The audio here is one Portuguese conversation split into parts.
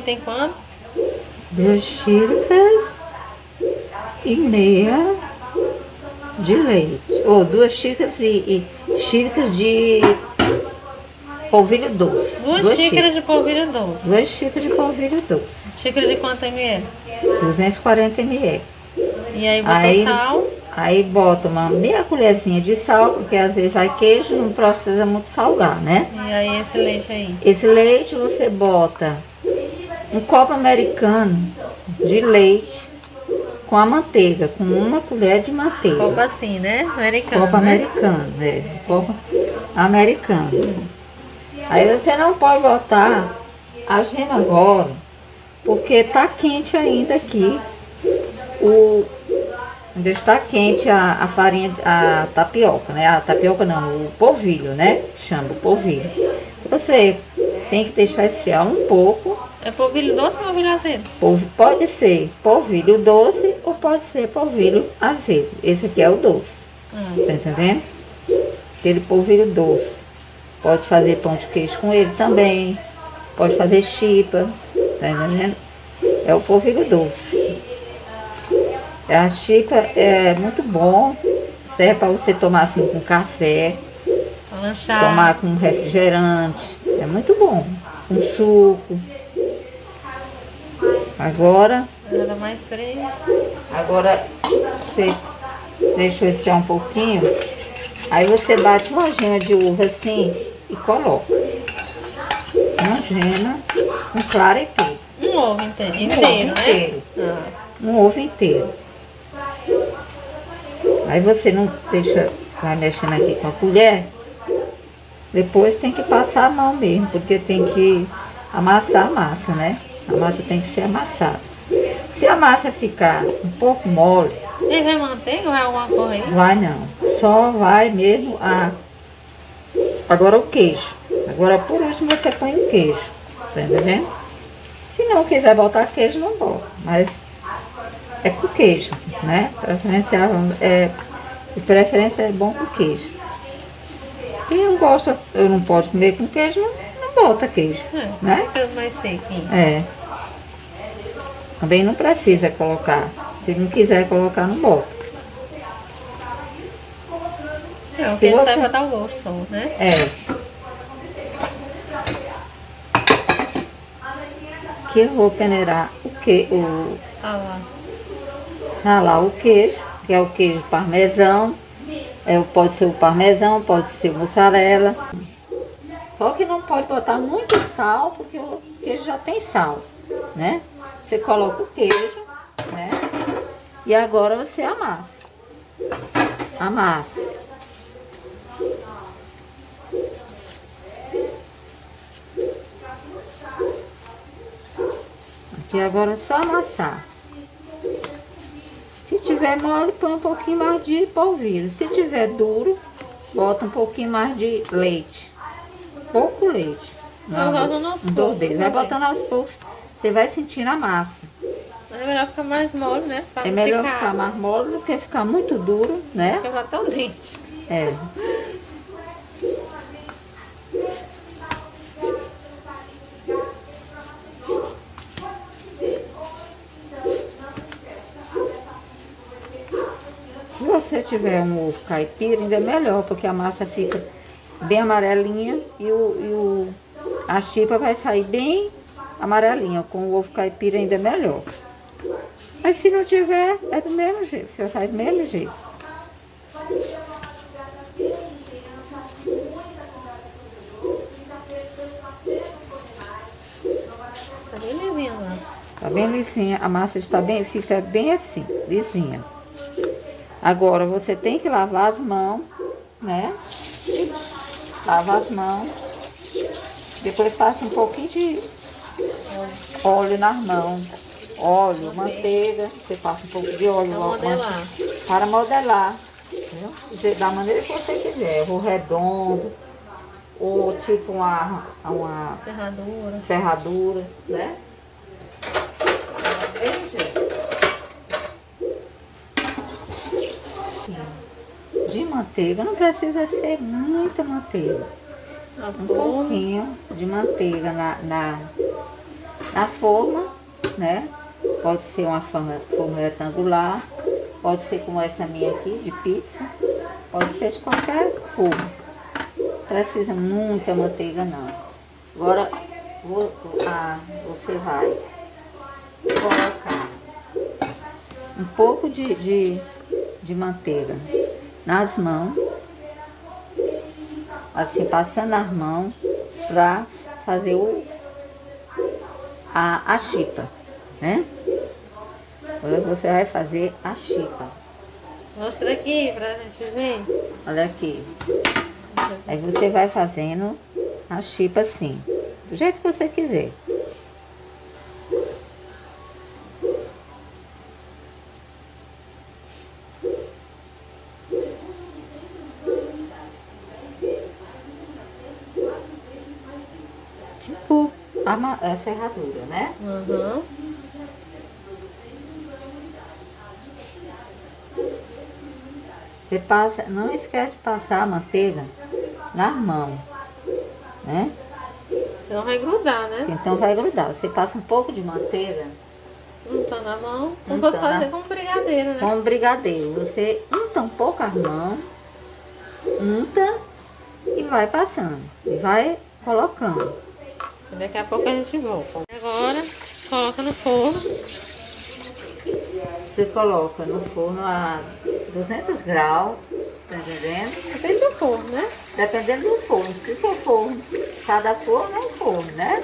aqui tem quanto? Duas xícaras e meia de leite. Ou duas xícaras e, e xícaras de polvilho doce. Duas, xícaras de polvilho doce. Duas xícaras de polvilho doce. Xícara de quanto ml? 240 ml. E aí bota Aí- sal. Aí bota uma meia colherzinha de sal, porque às vezes vai queijo, não precisa muito salgar, né? E aí esse leite aí. Esse leite você bota um copo americano de leite com a manteiga, com uma colher de manteiga. Copo assim, né? Americano, Copo né? americano, é. Copo americano. Aí você não pode botar a gema agora, porque tá quente ainda aqui. O, ainda está quente a, a farinha, a tapioca, né? A tapioca não, o polvilho, né? Chama o polvilho. Você tem que deixar esfriar um pouco. É polvilho doce ou polvilho azedo? Pode ser polvilho doce ou pode ser polvilho azedo. Esse aqui é o doce. Ah, Tá entendendo? Aquele polvilho doce. Pode fazer pão de queijo com ele também. Pode fazer chipa. Tá entendendo? É o polvilho doce. A chipa é muito bom. Serve para você tomar assim com café. lanchar. Tomar com refrigerante. É muito bom. Com suco. Agora Era mais frio. Agora você deixa esfriar um pouquinho. Aí você bate uma gema de uva assim e coloca. Uma gema, um claro e tudo. Um ovo inteiro, Um inteiro ovo né? inteiro. Ah, Um ovo inteiro. Aí você não deixa, vai mexendo aqui com a colher. Depois tem que passar a mão mesmo, porque tem que amassar a massa, né? A massa tem que ser amassada. Se a massa ficar um pouco mole, E vai manteiga ou vai alguma coisa? Vai não. Só vai mesmo a. Agora o queijo. Agora por último você põe o queijo. Tá entendendo? Se não quiser botar queijo, não bota. Mas é com queijo, né? Preferencial é. De preferência é bom com queijo. Quem não gosta, eu não pode comer com queijo, não, bota queijo. É, Né? mais sequinho. É. Também não precisa colocar. Se não quiser colocar, não bota. É, o Se queijo você- serve dar o gosto, né? É. Aqui eu vou peneirar o que o Ah lá. ralar o queijo, que é o queijo parmesão. É, pode ser o parmesão, pode ser mussarela. Só que não pode botar muito sal, porque o queijo já tem sal, né? Você coloca o queijo, né? E agora você amassa. Amassa. Aqui agora é só amassar. Se tiver mole, põe um pouquinho mais de polvilho. Se tiver duro, bota um pouquinho mais de leite. Pouco leite. Vai botando aos um dois. Vai né? botando aos poucos. Você vai sentindo a massa. É melhor ficar mais mole, né? Pra É melhor ficar mais mole do que ficar muito duro, né? Quebrar até o dente. É. Se você tiver um ovo caipira, ainda é melhor, porque a massa fica bem amarelinha e, o, e o, a chipa vai sair bem amarelinha. Com o ovo caipira ainda é melhor. Mas se não tiver, é do mesmo jeito, você faz do mesmo jeito. Tá bem lisinho lá. Tá bem lisinha, a massa está bem, fica bem assim, lisinha. Agora você tem que lavar as mãos, né? Lava as mãos. Depois passa um pouquinho de óleo nas mãos. Óleo, manteiga. Você passa um pouco de óleo. Pra ó, modelar. Para modelar. De- Da maneira que você quiser. Ou redondo. Ou tipo uma, uma Ferradura. ferradura, né? De manteiga, não precisa ser muita manteiga. A Um pouquinho de manteiga na, na, a forma, né? Pode ser uma forma, forma retangular, pode ser como essa minha aqui, de pizza, pode ser de qualquer forma. Precisa muita manteiga não. Agora vou, ah, você vai colocar um pouco de, de, de manteiga nas mãos, assim passando as mãos para fazer o, a, a chipa, né? Agora você vai fazer a chipa. Mostra aqui pra gente ver. Olha aqui. Aí você vai fazendo a chipa assim, do jeito que você quiser. A, ma- a ferradura, né? Uhum. Você passa, não esquece de passar a manteiga na mão, né? Não vai grudar, né? Então vai grudar. Você passa um pouco de manteiga tá na mão. Como posso fazer na- com brigadeiro, né? com brigadeiro. Você unta um pouco as mãos, unta e vai passando. E vai colocando. Daqui a pouco a gente volta. Agora, coloca no forno. Você coloca no forno a 200 graus, tá entendendo? Depende do forno, né? Dependendo do forno. Se o seu forno, cada forno é um forno, né?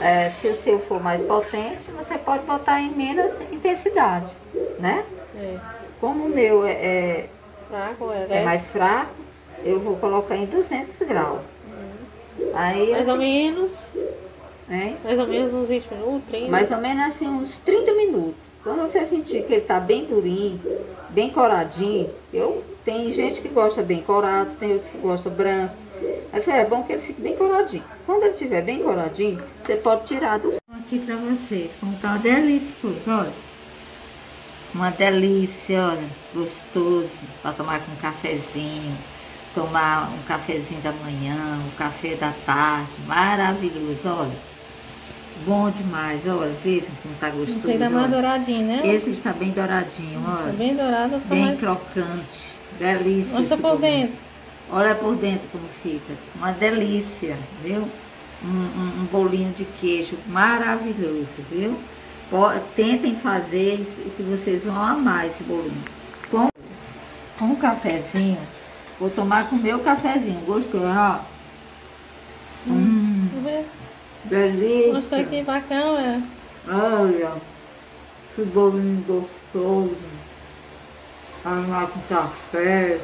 É, se o seu for mais potente, você pode botar em menos intensidade, né? É. Como o meu é, é, Fraco, é, é né? mais fraco, eu vou colocar em 200 graus. Aí, Mais ou assim, menos, né? mais ou menos uns 20 minutos, 30. mais ou menos assim, uns 30 minutos. Quando você sentir que ele tá bem durinho, bem coradinho, eu tem gente que gosta bem corado, tem outros que gostam branco. Mas é bom que ele fique bem coradinho. Quando ele estiver bem coradinho, você pode tirar do aqui pra vocês. Como tá uma delícia, coisa, olha. Uma delícia, olha, gostoso, para tomar com um cafezinho, tomar um cafezinho da manhã, um café da tarde, maravilhoso, olha. Bom demais, olha, vejam como tá gostoso. Tem da mais olha. douradinho, né? Esse está bem douradinho, Tá olha. bem dourado, Bem mais... crocante, delícia. Mostra esse por bolinho. dentro. Olha por dentro como fica. Uma delícia, viu? Um, um- um bolinho de queijo maravilhoso, viu? Tentem fazer que vocês vão amar esse bolinho. Com, com um cafezinho, vou tomar com o meu cafezinho. Gostou, ó? Hum, ver. delícia. Mostra aqui pra câmera. Olha, que bolinho gostoso. Arrumar com café.